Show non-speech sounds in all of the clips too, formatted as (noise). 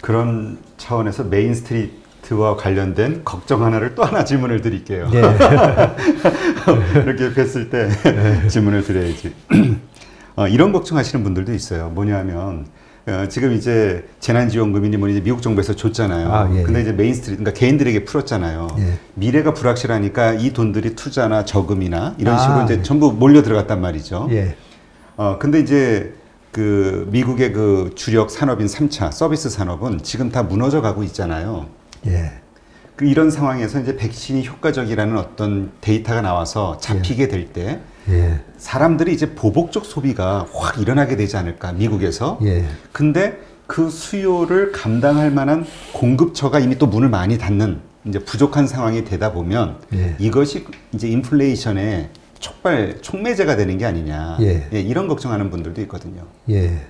그런 차원에서 Main Street와 관련된 걱정 하나를 또 하나 질문을 드릴게요. 네. (laughs) 이렇게 뵀을 때 네. 질문을 드려야지. (clears throat) 어, 이런 걱정하시는 분들도 있어요. 뭐냐면 어, 지금 이제 재난지원금이니 뭐니 미국 정부에서 줬잖아요. 아, 예, 근데 예. 이제 Main Street, 그러니까 개인들에게 풀었잖아요. 예. 미래가 불확실하니까 이 돈들이 투자나 저금이나 이런 아, 식으로 이제 예. 전부 몰려 들어갔단 말이죠. 예. 어, 근데 이제 그 미국의 그 주력 산업인 3차 서비스 산업은 지금 다 무너져 가고 있잖아요. 예. 그 이런 상황에서 이제 백신이 효과적이라는 어떤 데이터가 나와서 잡히게 예. 될때 예. 사람들이 이제 보복적 소비가 확 일어나게 되지 않을까 미국에서. 예. 근데 그 수요를 감당할 만한 공급처가 이미 또 문을 많이 닫는 이제 부족한 상황이 되다 보면 예. 이것이 이제 인플레이션의 촉발 촉매제가 되는 게 아니냐 예. 예, 이런 걱정하는 분들도 있거든요. 예.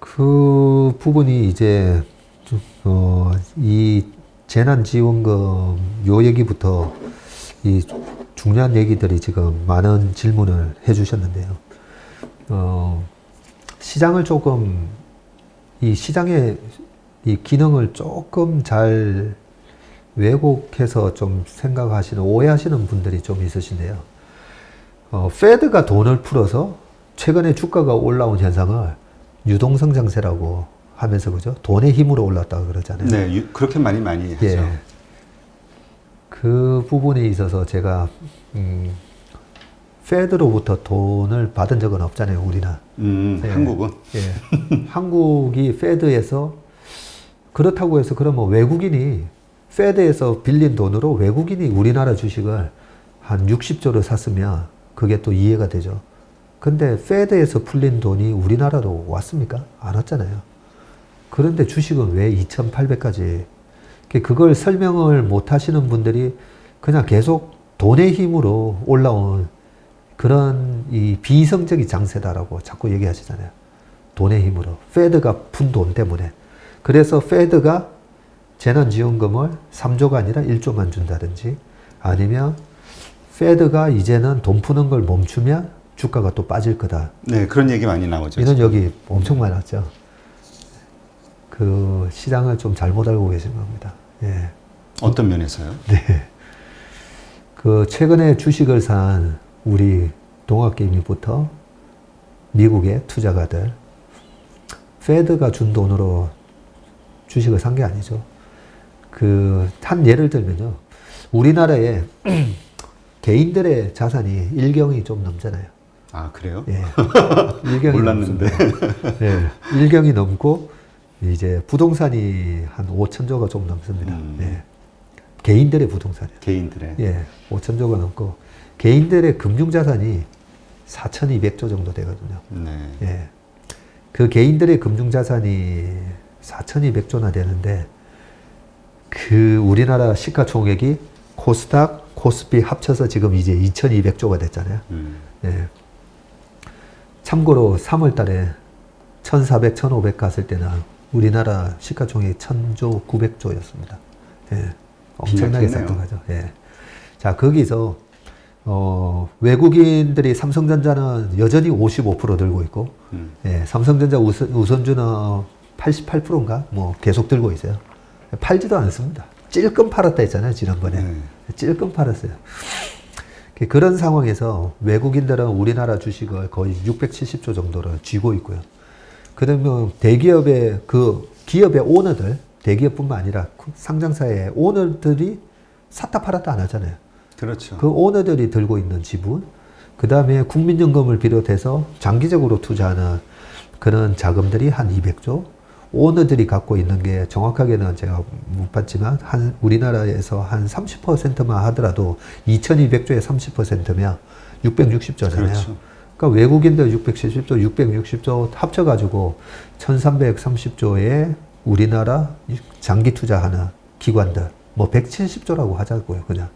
그 부분이 이제 어, 이 재난지원금 요 얘기부터 이 중요한 얘기들이 지금 많은 질문을 해주셨는데요. 어, 시장을 조금 이 시장의 이 기능을 조금 잘 왜곡해서 좀 생각하시는 오해하시는 분들이 좀 있으신데요. 어, 페드가 돈을 풀어서 최근에 주가가 올라온 현상을 유동성장세라고 하면서 그죠? 돈의 힘으로 올랐다고 그러잖아요. 네, 유, 그렇게 많이 많이 하죠. 예. 그 부분에 있어서 제가 음, 페드로부터 돈을 받은 적은 없잖아요, 우리는. 음, 예. 한국은? 예. 한국이 페드에서 그렇다고 해서 그러면 외국인이 페드에서 빌린 돈으로 외국인이 우리나라 주식을 한 60조를 샀으면 그게 또 이해가 되죠. 근데 페드에서 풀린 돈이 우리나라로 왔습니까? 안 왔잖아요. 그런데 주식은 왜 2,800까지 그걸 설명을 못 하시는 분들이 그냥 계속 돈의 힘으로 올라온 그런 이 비이성적인 장세다라고 자꾸 얘기하시잖아요. 돈의 힘으로. 페드가 푼 돈 때문에. 그래서 페드가 재난지원금을 3조가 아니라 1조만 준다든지 아니면 페드가 이제는 돈 푸는 걸 멈추면 주가가 또 빠질 거다. 네, 그런 얘기 많이 나오죠. 이런 여기 엄청 많았죠. 그 시장을 좀 잘못 알고 계신 겁니다. 예. 어떤 면에서요? 네. 그 최근에 주식을 산 우리 동학개미부터 미국의 투자가들 페드가 준 돈으로 주식을 산 게 아니죠. 그 한 예를 들면요. 우리나라에 (clears throat) 개인들의 자산이 일경이 좀 넘잖아요. 아 그래요? 예. (laughs) 일경이 몰랐는데. 예. 일경이 넘고 이제 부동산이 한 5천조가 좀 넘습니다. 음. 예. 개인들의 부동산이요. 개인들의. 예, 5천조가 넘고 개인들의 금융자산이 4,200조 정도 되거든요. 네. 예. 그 개인들의 금융자산이 4,200조나 되는데 그 우리나라 시가총액이 코스닥, 코스피 합쳐서 지금 이제 2,200조가 됐잖아요. 음. 예. 참고로 3월 달에 1,400, 1,500 갔을 때는 우리나라 시가총액 1,000조, 900조였습니다. 예. 엄청나게 쌌던 거죠. 예. 자, 거기서, 어, 외국인들이 삼성전자는 여전히 55% 들고 있고, 음. 예, 삼성전자 우선, 우선주는 88%인가? 뭐 계속 들고 있어요. 팔지도 않습니다. 찔끔 팔았다 했잖아요, 지난번에. 음. 찔끔 팔았어요. 그런 상황에서 외국인들은 우리나라 주식을 거의 670조 정도를 쥐고 있고요. 그러면 대기업의 그 기업의 오너들, 대기업뿐만 아니라 상장사의 오너들이 샀다 팔았다 안 하잖아요. 그렇죠. 그 오너들이 들고 있는 지분, 그 다음에 국민연금을 비롯해서 장기적으로 투자하는 그런 자금들이 한 200조, 오너들이 갖고 있는 게 정확하게는 제가 못 봤지만 한 우리나라에서 한 30%만 하더라도 2200조에 30%면 660조잖아요. 그렇죠. 그러니까 외국인들 670조, 660조 합쳐가지고 1330조에 우리나라 장기 투자하는 기관들 뭐 170조라고 하자고요 그냥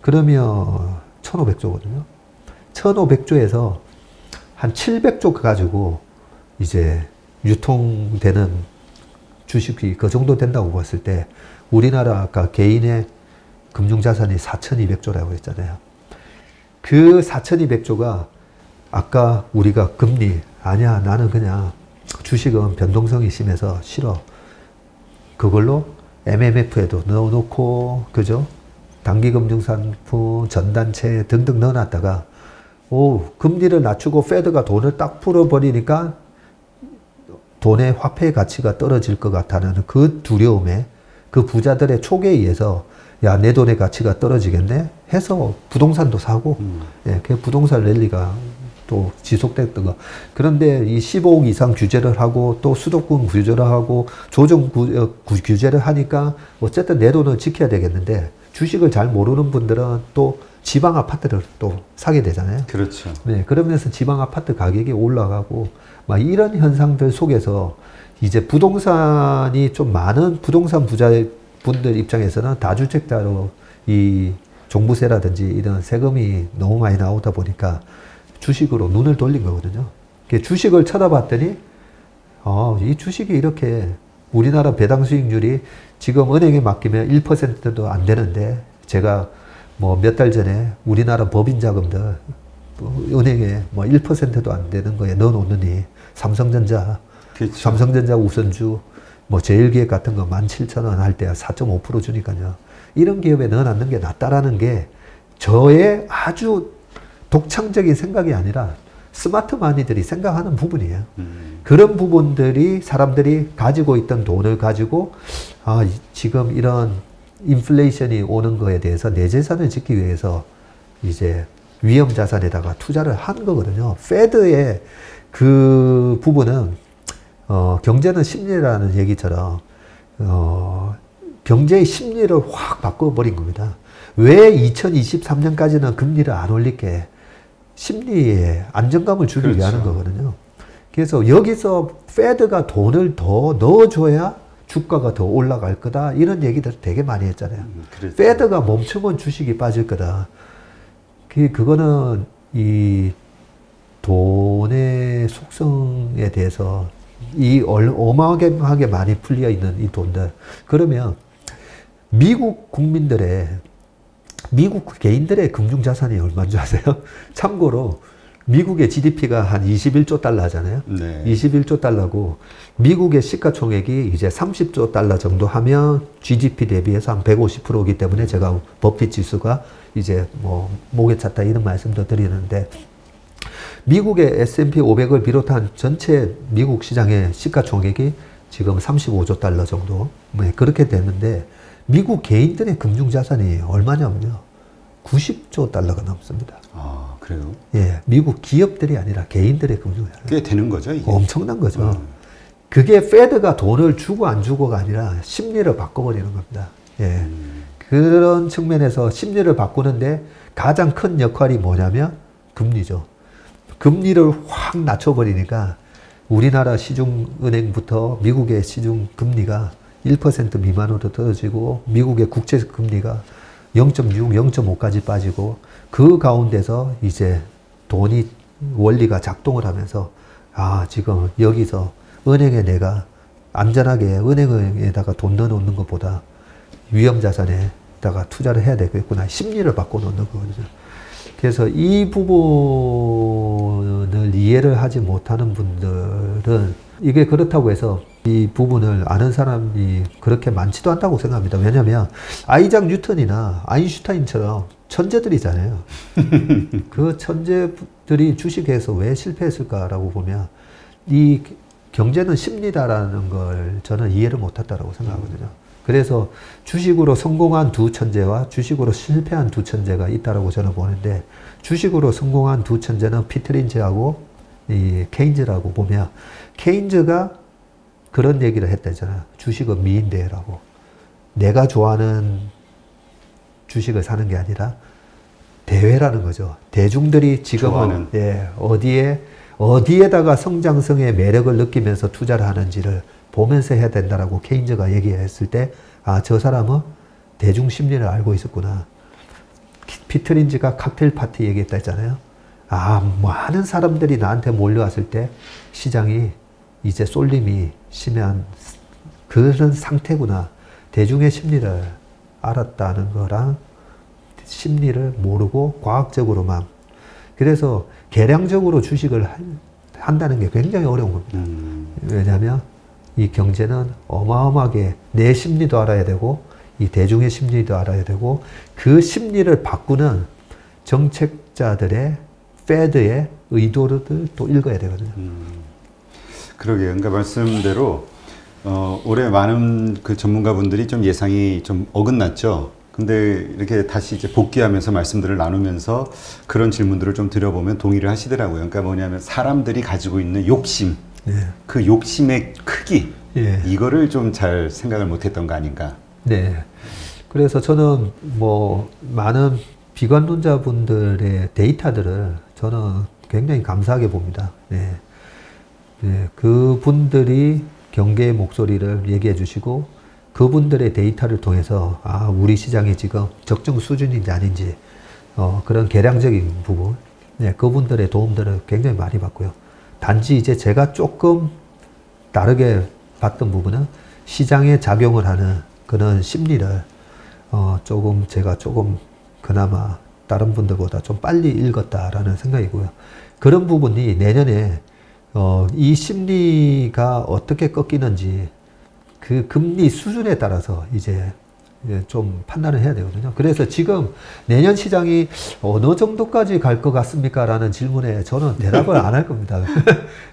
그러면 1500조거든요 1500조에서 한 700조 가지고 이제 유통되는 주식이 그 정도 된다고 봤을 때 우리나라 아까 개인의 금융자산이 4200조라고 했잖아요 그 4200조가 아까 우리가 금리 아니야 나는 그냥 주식은 변동성이 심해서 싫어. 그걸로 MMF에도 넣어놓고 그죠? 단기금융상품, 전단체 등등 넣어놨다가 오 금리를 낮추고 페드가 돈을 딱 풀어버리니까 돈의 화폐 가치가 떨어질 것 같다는 그 두려움에 그 부자들의 촉에 의해서 야 내 돈의 가치가 떨어지겠네 해서 부동산도 사고 음. 예, 그 부동산 랠리가 또 지속됐던 거. 그런데 이 15억 이상 규제를 하고 또 수도권 규제를 하고 조정 구, 어, 규제를 하니까 어쨌든 내 돈을 지켜야 되겠는데 주식을 잘 모르는 분들은 또 지방 아파트를 또 사게 되잖아요. 그렇죠. 네, 그러면서 지방 아파트 가격이 올라가고 막 이런 현상들 속에서 이제 부동산이 좀 많은 부동산 부자 분들 입장에서는 다주택자로 이 종부세라든지 이런 세금이 너무 많이 나오다 보니까 주식으로 눈을 돌린 거거든요. 주식을 쳐다봤더니 어, 이 주식이 이렇게 우리나라 배당 수익률이 지금 은행에 맡기면 1%도 안 되는데 제가 뭐 몇 달 전에 우리나라 법인 자금들 은행에 뭐 1%도 안 되는 거에 넣어 놓느니 삼성전자 그렇죠. 삼성전자 우선주 뭐 제일기획 같은 거 17,000원 할 때 4.5% 주니까요. 이런 기업에 넣어놨는 게 낫다라는 게 저의 아주 독창적인 생각이 아니라 스마트 마니들이 생각하는 부분이에요. 음. 그런 부분들이 사람들이 가지고 있던 돈을 가지고 아, 지금 이런 인플레이션이 오는 거에 대해서 내 재산을 지키기 위해서 이제 위험 자산에다가 투자를 한 거거든요. 페드의 그 부분은 어, 경제는 심리라는 얘기처럼 어, 경제의 심리를 확 바꿔버린 겁니다. 왜 2023년까지는 금리를 안 올릴게? 심리에 안정감을 주기 그렇죠. 위한 거거든요. 그래서 여기서 페드가 돈을 더 넣어줘야 주가가 더 올라갈 거다. 이런 얘기들 되게 많이 했잖아요. 음, 그렇죠. 페드가 멈추면 주식이 빠질 거다. 그, 그거는 이 돈의 속성에 대해서 이 어마어마하게 많이 풀려 있는 이 돈들. 그러면 미국 국민들의 미국 개인들의 금융 자산이 얼마인 줄 아세요? (laughs) 참고로 미국의 GDP가 한 21조 달러 하잖아요. 네. 21조 달러고 미국의 시가총액이 이제 30조 달러 정도 하면 GDP 대비해서 한 150%이기 때문에 제가 버핏 지수가 이제 뭐 목에 찼다 이런 말씀도 드리는데 미국의 S&P 500을 비롯한 전체 미국 시장의 시가총액이 지금 35조 달러 정도 네, 그렇게 되는데 미국 개인들의 금융자산이 얼마냐면요. 90조 달러가 넘습니다. 아, 그래요? 예, 미국 기업들이 아니라 개인들의 금융자산. 꽤 되는 거죠, 이게? 엄청난 거죠. 음. 그게 페드가 돈을 주고 안 주고가 아니라 심리를 바꿔버리는 겁니다. 예. 음. 그런 측면에서 심리를 바꾸는데 가장 큰 역할이 뭐냐면 금리죠. 금리를 확 낮춰버리니까 우리나라 시중은행부터 미국의 시중금리가 1% 미만으로 떨어지고 미국의 국채 금리가 0.6, 0.5까지 빠지고 그 가운데서 이제 돈이 원리가 작동을 하면서 아 지금 여기서 은행에 내가 안전하게 은행에다가 돈 넣어놓는 것보다 위험자산에다가 투자를 해야 되겠구나 심리를 바꿔놓는 거거든요. 그래서 이 부분을 이해를 하지 못하는 분들은 이게 그렇다고 해서 이 부분을 아는 사람이 그렇게 많지도 않다고 생각합니다. 왜냐하면 아이작 뉴턴이나 아인슈타인처럼 천재들이잖아요. (laughs) 그 천재들이 주식에서 왜 실패했을까라고 보면 이 경제는 심리다라는 걸 저는 이해를 못했다라고 생각하거든요. 그래서 주식으로 성공한 두 천재와 주식으로 실패한 두 천재가 있다라고 저는 보는데 주식으로 성공한 두 천재는 피트린즈하고 이 케인즈라고 보면 케인즈가 그런 얘기를 했다잖아. 주식은 미인대라고. 내가 좋아하는 주식을 사는 게 아니라 대회라는 거죠. 대중들이 지금은 예, 어디에 어디에다가 성장성의 매력을 느끼면서 투자를 하는지를 보면서 해야 된다라고 케인즈가 얘기했을 때, 아, 저 사람은 대중 심리를 알고 있었구나. 피트린즈가 칵테일 파티 얘기했다 했잖아요. 아, 많은 사람들이 나한테 몰려왔을 때 시장이 이제 쏠림이 심한 그런 상태구나. 대중의 심리를 알았다는 거랑 심리를 모르고 과학적으로만. 그래서 계량적으로 주식을 한다는 게 굉장히 어려운 겁니다. 음. 왜냐하면 이 경제는 어마어마하게 내 심리도 알아야 되고 이 대중의 심리도 알아야 되고 그 심리를 바꾸는 정책자들의 패드의 의도를 또 읽어야 되거든요. 음, 그러게요. 그러니까 말씀대로 어, 올해 많은 그 전문가분들이 좀 예상이 좀 어긋났죠. 근데 이렇게 다시 이제 복귀하면서 말씀들을 나누면서 그런 질문들을 좀 드려보면 동의를 하시더라고요. 그러니까 뭐냐면 사람들이 가지고 있는 욕심, 예. 그 욕심의 크기, 예. 이거를 좀 잘 생각을 못했던 거 아닌가. 네. 그래서 저는 뭐 많은 비관론자분들의 데이터들을 저는 굉장히 감사하게 봅니다. 네. 네. 그분들이 경계의 목소리를 얘기해 주시고 그분들의 데이터를 통해서 아 우리 시장이 지금 적정 수준인지 아닌지 어, 그런 계량적인 부분 네, 그분들의 도움들을 굉장히 많이 받고요. 단지 이제 제가 조금 다르게 봤던 부분은 시장에 작용을 하는 그런 심리를 어, 조금 제가 조금 그나마 다른 분들보다 좀 빨리 읽었다라는 생각이고요. 그런 부분이 내년에 어, 이 심리가 어떻게 꺾이는지 그 금리 수준에 따라서 이제 좀 판단을 해야 되거든요. 그래서 지금 내년 시장이 어느 정도까지 갈 것 같습니까? 라는 질문에 저는 대답을 안 할 겁니다.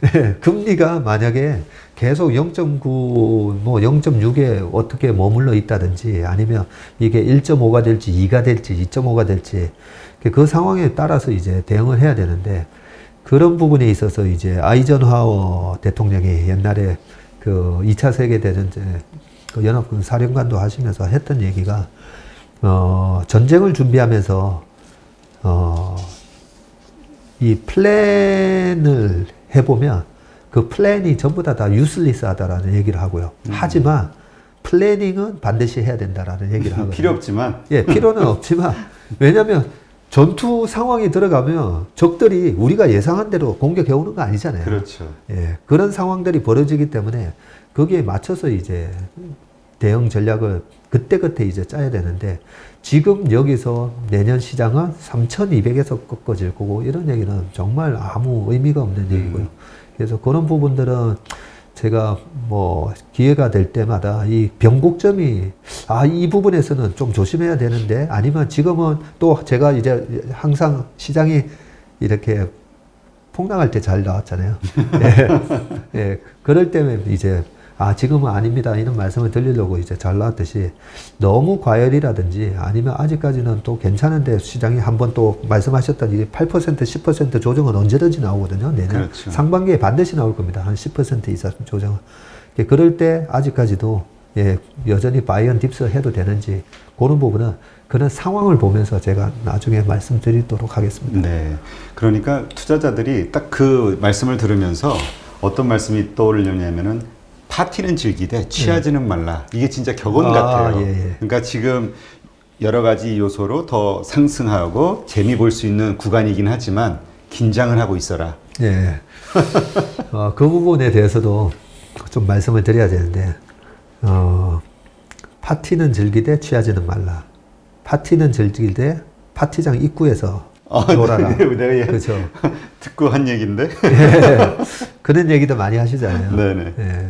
네, (laughs) 금리가 만약에 계속 0.9, 뭐 0.6에 어떻게 머물러 있다든지 아니면 이게 1.5가 될지 2가 될지 2.5가 될지 그 상황에 따라서 이제 대응을 해야 되는데 그런 부분에 있어서 이제 아이전하워 대통령이 옛날에 그 2차 세계대전 때 그 연합군 사령관도 하시면서 했던 얘기가 어 전쟁을 준비하면서 어 이 플랜을 해보면 그 플랜이 전부 다 다 useless하다라는 얘기를 하고요. 음. 하지만 planning은 반드시 해야 된다라는 얘기를 (laughs) 하거든요. 필요 없지만 예 필요는 없지만 (laughs) 왜냐하면 전투 상황이 들어가면 적들이 우리가 예상한 대로 공격해 오는 거 아니잖아요. 그렇죠. 예, 그런 상황들이 벌어지기 때문에 거기에 맞춰서 이제 대응 전략을 그때그때 이제 짜야 되는데 지금 여기서 내년 시장은 3,200에서 꺾어질 거고 이런 얘기는 정말 아무 의미가 없는 얘기고요. 음. 그래서 그런 부분들은 제가 뭐 기회가 될 때마다 이 변곡점이 아 이 부분에서는 좀 조심해야 되는데 아니면 지금은 또 제가 이제 항상 시장이 이렇게 폭락할 때 잘 나왔잖아요. (laughs) 예, 예, 그럴 때면 이제 아, 지금은 아닙니다. 이런 말씀을 드리려고 이제 잘 나왔듯이 너무 과열이라든지 아니면 아직까지는 또 괜찮은데 시장이 한번 또 말씀하셨던 이 8% 10% 조정은 언제든지 나오거든요. 내년 그렇죠. 상반기에 반드시 나올 겁니다. 한 10% 이상 조정은. 그럴 때 아직까지도 예, 여전히 buy on dips 해도 되는지 그런 부분은 그런 상황을 보면서 제가 나중에 말씀드리도록 하겠습니다. 네. 그러니까 투자자들이 딱 그 말씀을 들으면서 어떤 말씀이 떠오르냐면은 파티는 즐기되 취하지는 네. 말라. 이게 진짜 격언 아, 같아요. 예, 예. 그러니까 지금 여러 가지 요소로 더 상승하고 재미 볼 수 있는 구간이긴 하지만 긴장을 하고 있어라. 예. 어, 그 부분에 대해서도 좀 말씀을 드려야 되는데, 어, 파티는 즐기되 취하지는 말라. 파티는 즐기되 파티장 입구에서 아, 놀아라. 네, (laughs) 내가 그렇죠. (laughs) 듣고 한 얘기인데. (laughs) 예. 그런 얘기도 많이 하시잖아요. 네네. 예.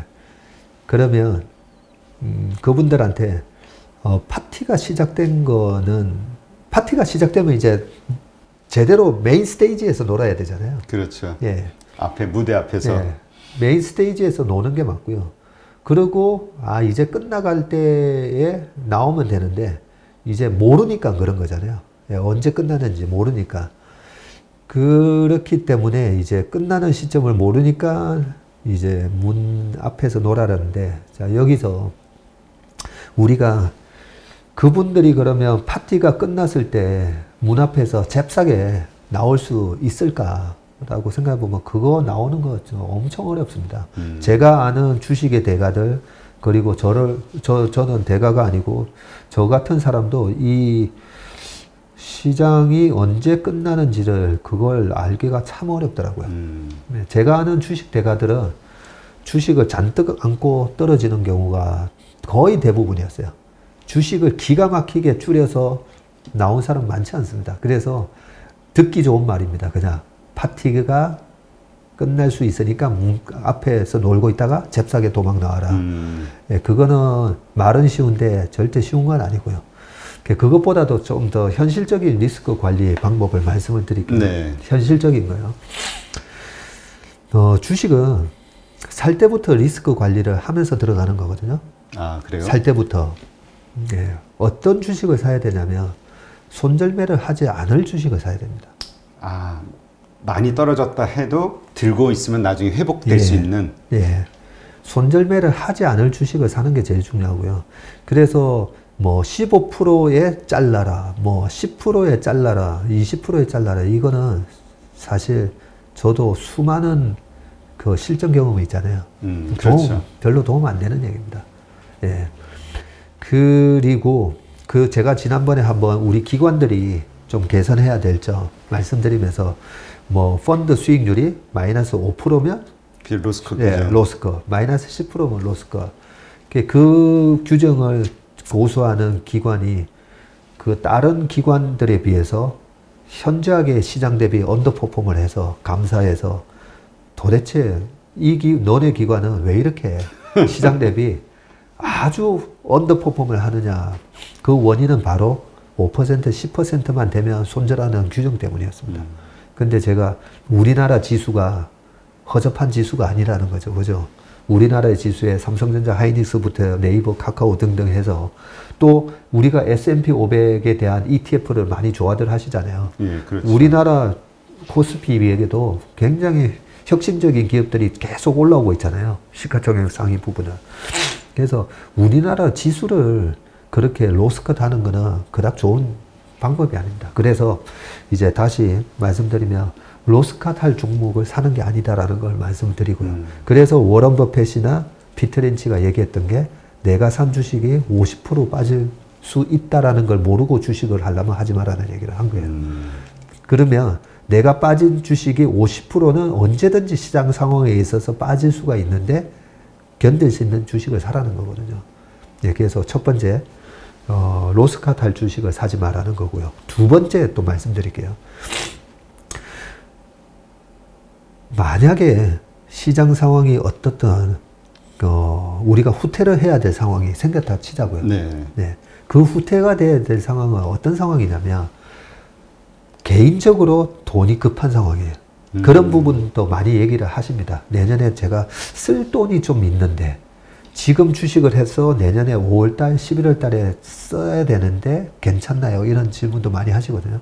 그러면 음, 그분들한테 어, 파티가 시작된 거는 파티가 시작되면 이제 제대로 main stage에서 놀아야 되잖아요. 그렇죠. 예. 앞에 무대 앞에서 예. main stage에서 노는 게 맞고요. 그리고 아 이제 끝나갈 때에 나오면 되는데 이제 모르니까 그런 거잖아요. 예, 언제 끝나는지 모르니까 그렇기 때문에 이제 끝나는 시점을 모르니까 이제 문 앞에서 놀아라는데 자 여기서 우리가 그분들이 그러면 파티가 끝났을 때 문 앞에서 잽싸게 나올 수 있을까라고 생각해 보면 그거 나오는 거 엄청 어렵습니다. 음. 제가 아는 주식의 대가들 그리고 저를 저 저는 대가가 아니고 저 같은 사람도 이 시장이 언제 끝나는지를 그걸 알기가 참 어렵더라고요. 음. 네, 제가 아는 주식 대가들은 주식을 잔뜩 안고 떨어지는 경우가 거의 대부분이었어요. 주식을 기가 막히게 줄여서 나온 사람 많지 않습니다. 그래서 듣기 좋은 말입니다. 그냥 파티가 끝날 수 있으니까 문 앞에서 놀고 있다가 잽싸게 도망 나와라. 음. 예, 그거는 말은 쉬운데 절대 쉬운 건 아니고요. 그 그것보다도 좀 더 현실적인 리스크 관리 방법을 말씀을 드릴게요. 네. 현실적인 거요. 어, 주식은 살 때부터 리스크 관리를 하면서 들어가는 거거든요. 아, 그래요? 살 때부터. 예. 어떤 주식을 사야 되냐면 손절매를 하지 않을 주식을 사야 됩니다. 아, 많이 떨어졌다 해도 들고 있으면 나중에 회복될 예. 수 있는. 예. 손절매를 하지 않을 주식을 사는 게 제일 중요하고요. 그래서 뭐 15%에 잘라라, 뭐 10%에 잘라라, 20%에 잘라라. 이거는 사실 저도 수많은 그 실전 경험이 있잖아요. 음, 그렇죠. 도움, 별로 도움 안 되는 얘기입니다. 예. 그리고 그 제가 지난번에 한번 우리 기관들이 좀 개선해야 될 점 말씀드리면서 뭐 펀드 수익률이 마이너스 5%면 로스커 예, 로스커 마이너스 10%면 로스커 그 규정을 고수하는 기관이 그 다른 기관들에 비해서 현저하게 시장 대비 언더퍼폼을 해서 감사해서 도대체 이 기, 너네 기관은 왜 이렇게 (laughs) 시장 대비 아주 언더퍼폼을 하느냐 그 원인은 바로 5% 10%만 되면 손절하는 규정 때문이었습니다. 음. 근데 제가 우리나라 지수가 허접한 지수가 아니라는 거죠. 그죠? 우리나라의 지수에 삼성전자, 하이닉스부터 네이버, 카카오 등등 해서 또 우리가 S&P 500에 대한 ETF를 많이 좋아들 하시잖아요. 예, 그렇죠. 우리나라 코스피에게도 굉장히 혁신적인 기업들이 계속 올라오고 있잖아요. 시가총액 상위 부분은. 그래서 우리나라 지수를 그렇게 로스컷 하는 거는 그닥 좋은 방법이 아닙니다. 그래서 이제 다시 말씀드리면 로스컷 할 종목을 사는 게 아니다라는 걸 말씀드리고요. 음. 그래서 워런 버핏이나 피트 렌치가 얘기했던 게 내가 산 주식이 50% 빠질 수 있다라는 걸 모르고 주식을 하려면 하지 말라는 얘기를 한 거예요. 음. 그러면 내가 빠진 주식이 50%는 언제든지 시장 상황에 있어서 빠질 수가 있는데 견딜 수 있는 주식을 사라는 거거든요. 예, 그래서 첫 번째, 어, 로스카트 할 주식을 사지 말라는 거고요. 두 번째 또 말씀드릴게요. 만약에 시장 상황이 어떻든 어, 우리가 후퇴를 해야 될 상황이 생겼다 치자고요. 네. 네. 그 후퇴가 돼야 될 상황은 어떤 상황이냐면 개인적으로 돈이 급한 상황이에요. 음. 그런 부분도 많이 얘기를 하십니다. 내년에 제가 쓸 돈이 좀 있는데 지금 주식을 해서 내년에 5월달, 11월달에 써야 되는데 괜찮나요? 이런 질문도 많이 하시거든요.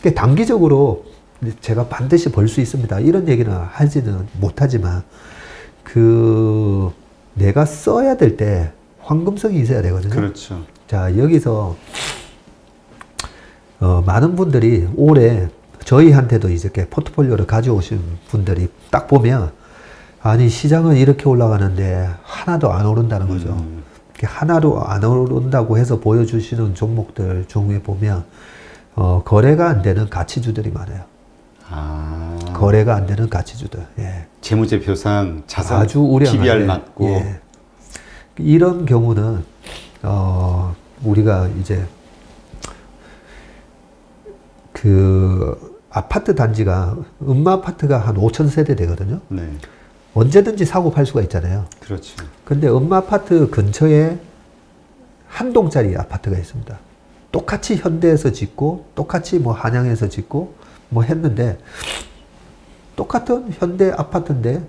그러니까 단기적으로 제가 반드시 벌 수 있습니다. 이런 얘기는 하지는 못하지만 그 내가 써야 될 때 황금성이 있어야 되거든요. 그렇죠. 자 여기서 어, 많은 분들이 올해 저희한테도 이렇게 포트폴리오를 가져오신 분들이 딱 보면 아니 시장은 이렇게 올라가는데 하나도 안 오른다는 거죠. 음. 하나도 안 오른다고 해서 보여주시는 종목들 중에 보면 어, 거래가 안 되는 가치주들이 많아요. 아. 거래가 안 되는 가치주들. 예. 재무제표상 자산 아주 우량한 PBR 낮고 예. 이런 경우는 어, 우리가 이제 그 아파트 단지가 음마 아파트가 한 5천 세대 되거든요. 네. 언제든지 사고 팔 수가 있잖아요. 그렇죠. 근데 음마 아파트 근처에 한 동짜리 아파트가 있습니다. 똑같이 현대에서 짓고 똑같이 뭐 한양에서 짓고 뭐 했는데 똑같은 현대 아파트인데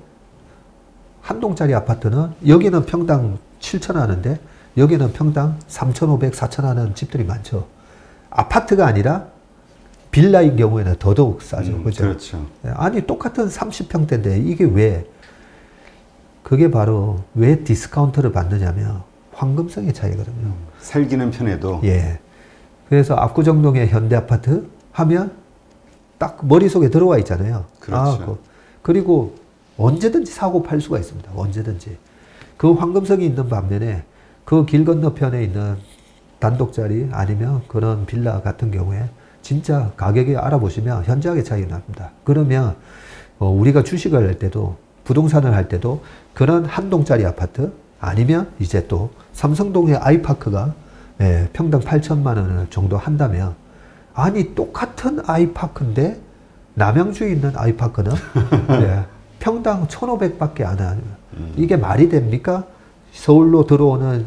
한 동짜리 아파트는 여기는 평당 7천 하는데 여기는 평당 3,500, 4천 하는 집들이 많죠. 아파트가 아니라 빌라인 경우에는 더더욱 싸죠. 음, 그죠? 그렇죠. 예, 아니, 똑같은 30평대인데 이게 왜, 그게 바로 왜 디스카운트를 받느냐면 환금성의 차이거든요. 살기는 편해도. 예. 그래서 압구정동의 현대 아파트 하면 딱 머릿속에 들어와 있잖아요. 그렇죠. 아, 그, 그리고 언제든지 사고 팔 수가 있습니다. 언제든지. 그 황금성이 있는 반면에 그 길 건너편에 있는 단독자리 아니면 그런 빌라 같은 경우에 진짜 가격이 알아보시면 현저하게 차이가 납니다. 그러면 어, 우리가 주식을 할 때도 부동산을 할 때도 그런 한 동짜리 아파트 아니면 이제 또 삼성동의 아이파크가 예, 평당 8천만 원 정도 한다면 아니 똑같은 아이파크인데 남양주에 있는 아이파크는 (laughs) 예, 평당 1,500밖에 안 하는 음. 이게 말이 됩니까? 서울로 들어오는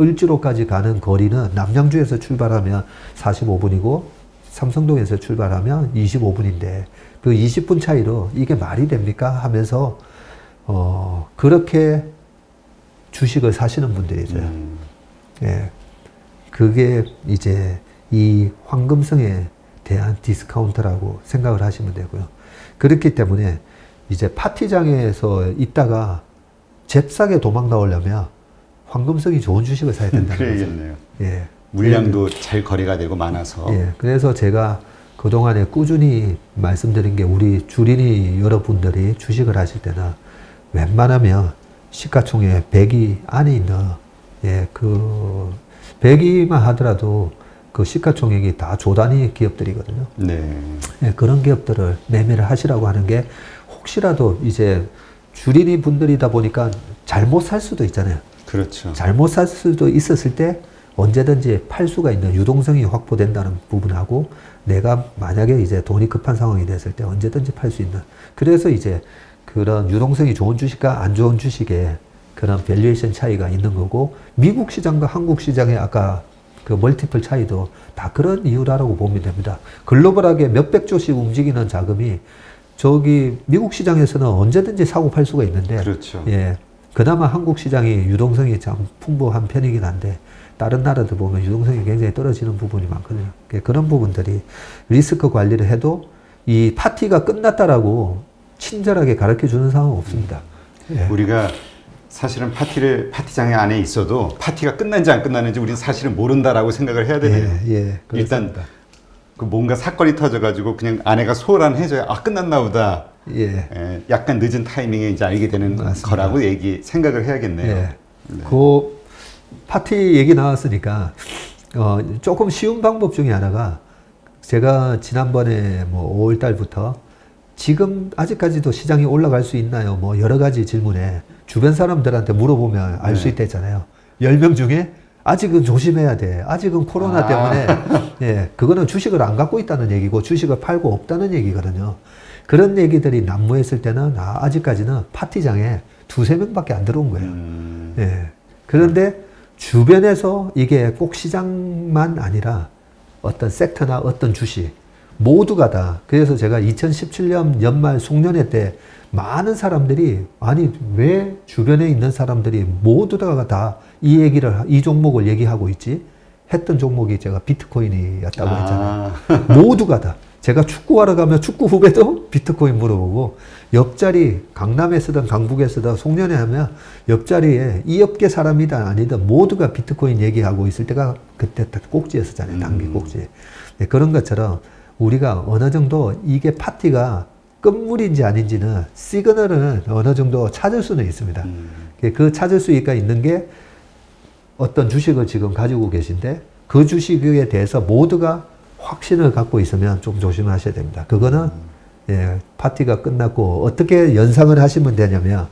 을지로까지 가는 거리는 남양주에서 출발하면 45분이고 삼성동에서 출발하면 25분인데 그 20분 차이로 이게 말이 됩니까? 하면서 어 그렇게 주식을 사시는 분들이 있어요. 음. 예. 그게 이제 이 환금성에 대한 디스카운트라고 생각을 하시면 되고요. 그렇기 때문에 이제 파티장에서 있다가 잽싸게 도망 나오려면 환금성이 좋은 주식을 사야 된다는 거죠. 예. 물량도 예. 잘 거래가 되고 많아서. 예. 그래서 제가 그동안에 꾸준히 말씀드린 게 우리 주린이 여러분들이 주식을 하실 때는 웬만하면 시가총액 100이 안에 있는 예, 그 100이만 하더라도 그 시가총액이 다 조단위 기업들이거든요. 네. 예, 그런 기업들을 매매를 하시라고 하는 게 혹시라도 이제 주린이 분들이다 보니까 잘못 살 수도 있잖아요. 그렇죠. 잘못 살 수도 있었을 때 언제든지 팔 수가 있는 유동성이 확보된다는 부분하고 내가 만약에 이제 돈이 급한 상황이 됐을 때 언제든지 팔 수 있는 그래서 이제 그런 유동성이 좋은 주식과 안 좋은 주식에 그런 valuation 차이가 있는 거고 미국 시장과 한국 시장의 아까 그 multiple 차이도 다 그런 이유라고 보면 됩니다. 글로벌하게 몇백 조씩 움직이는 자금이 저기 미국 시장에서는 언제든지 사고 팔 수가 있는데 그렇죠. 예. 그나마 한국 시장이 유동성이 참 풍부한 편이긴 한데 다른 나라들 보면 유동성이 굉장히 떨어지는 부분이 많거든요. 그런 부분들이 리스크 관리를 해도 이 파티가 끝났다라고 친절하게 가르쳐 주는 상황은 없습니다. 예. 우리가 사실은 파티를 파티장에 안에 있어도 파티가 끝난지 안 끝났는지 우리는 사실은 모른다라고 생각을 해야 되네요. 예, 예, 일단 그 뭔가 사건이 터져가지고 그냥 아내가 소란해져야 아 끝났나 보다. 예. 예. 약간 늦은 타이밍에 이제 알게 되는 맞습니다. 거라고 얘기 생각을 해야겠네요. 예. 네. 그 파티 얘기 나왔으니까 어, 조금 쉬운 방법 중에 하나가 제가 지난번에 뭐 5월 달부터 지금 아직까지도 시장이 올라갈 수 있나요? 뭐 여러 가지 질문에 주변 사람들한테 물어보면 알수 네. 있다잖아요. 10명 중에 아직은 조심해야 돼. 아직은 코로나 아. 때문에 (laughs) 예, 그거는 주식을 안 갖고 있다는 얘기고 주식을 팔고 없다는 얘기거든요. 그런 얘기들이 난무했을 때는 아, 아직까지는 파티장에 두세 명밖에 안 들어온 거예요. 음. 예. 그런데 주변에서 이게 꼭 시장만 아니라 어떤 섹터나 어떤 주식 모두가 다 그래서 제가 2017년 연말 송년회 때 많은 사람들이 아니 왜 주변에 있는 사람들이 모두가 다 이 얘기를 이 종목을 얘기하고 있지 했던 종목이 제가 비트코인이었다고 아. 했잖아요. 모두가 다 제가 축구하러 가면 축구 후배도 비트코인 물어보고 옆자리 강남에 쓰든 강북에 쓰든 송년회 하면 옆자리에 이 업계 사람이든 아니든 모두가 비트코인 얘기하고 있을 때가 그때 딱 꼭지였었잖아요. 단기 음. 꼭지. 네, 그런 것처럼 우리가 어느 정도 이게 파티가 끝물인지 아닌지는 시그널은 어느 정도 찾을 수는 있습니다. 음. 그 찾을 수가 있는 게 어떤 주식을 지금 가지고 계신데 그 주식에 대해서 모두가 확신을 갖고 있으면 좀 조심하셔야 됩니다. 그거는 음. 예, 파티가 끝났고 어떻게 연상을 하시면 되냐면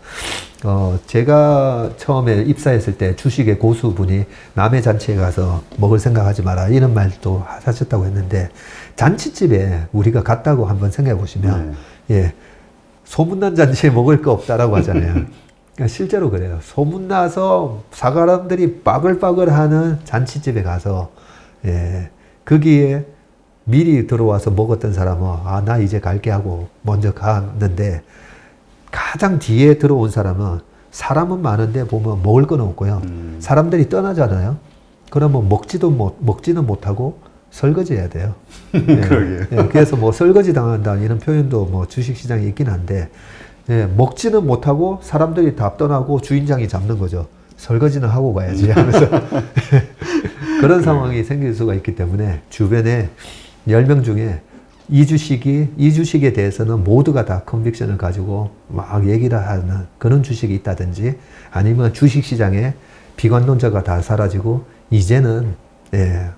어, 제가 처음에 입사했을 때 주식의 고수분이 남의 잔치에 가서 먹을 생각하지 마라 이런 말도 하셨다고 했는데 잔치집에 우리가 갔다고 한번 생각해 보시면 네. 예, 소문난 잔치에 먹을 거 없다라고 하잖아요. (laughs) 그러니까 실제로 그래요. 소문나서 사람들이 빠글빠글하는 잔치집에 가서 예, 거기에 미리 들어와서 먹었던 사람은 아 나 이제 갈게 하고 먼저 갔는데 가장 뒤에 들어온 사람은 사람은 많은데 보면 먹을 건 없고요. 음. 사람들이 떠나잖아요. 그러면 먹지도 못 먹지는 못하고 설거지해야 돼요. (laughs) 네. 네. 그래서 뭐 설거지 당한다 이런 표현도 뭐 주식시장에 있긴 한데 네. 먹지는 못하고 사람들이 다 떠나고 주인장이 잡는 거죠. 설거지는 하고 가야지 하면서 (laughs) 그런 상황이 생길 수가 있기 때문에 주변에 10명 중에 이 주식이, 이 주식에 대해서는 모두가 다 컨빅션을 가지고 막 얘기를 하는 그런 주식이 있다든지 아니면 주식 시장에 비관론자가 다 사라지고 이제는 예,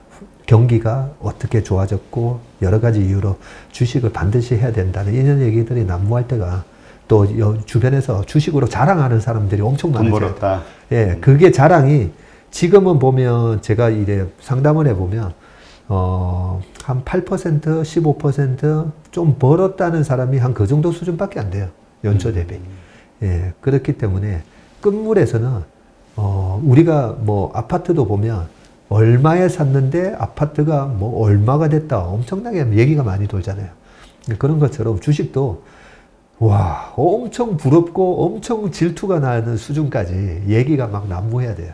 경기가 어떻게 좋아졌고 여러 가지 이유로 주식을 반드시 해야 된다는 이런 얘기들이 난무할 때가 또 주변에서 주식으로 자랑하는 사람들이 엄청 많아요. 예, 그게 자랑이 지금은 보면 제가 이래 상담을 해보면 어, 한 8%, 15%좀 벌었다는 사람이 한 그 정도 수준밖에 안 돼요. 연초 대비. 예, 그렇기 때문에 끝물에서는 어, 우리가 뭐 아파트도 보면 얼마에 샀는데 아파트가 뭐 얼마가 됐다 엄청나게 얘기가 많이 돌잖아요. 그런 것처럼 주식도 와 엄청 부럽고 엄청 질투가 나는 수준까지 얘기가 막 난무해야 돼요.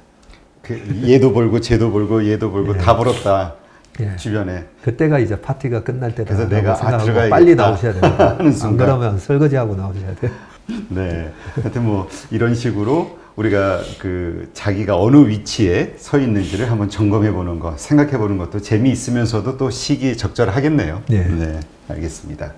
그 얘도 벌고 쟤도 벌고 얘도 벌고 예. 다 벌었다 예. 주변에 그때가 이제 파티가 끝날 때다. 그래서 내가 아, 들어가야겠다 빨리 나오셔야 돼요. (laughs) 안. 그러면 설거지하고 나오셔야 돼요. (laughs) 네 하여튼 뭐 이런 식으로 우리가 그 자기가 어느 위치에 서 있는지를 한번 점검해 보는 거 생각해 보는 것도 재미있으면서도 또 시기 적절하겠네요 네. 네 알겠습니다.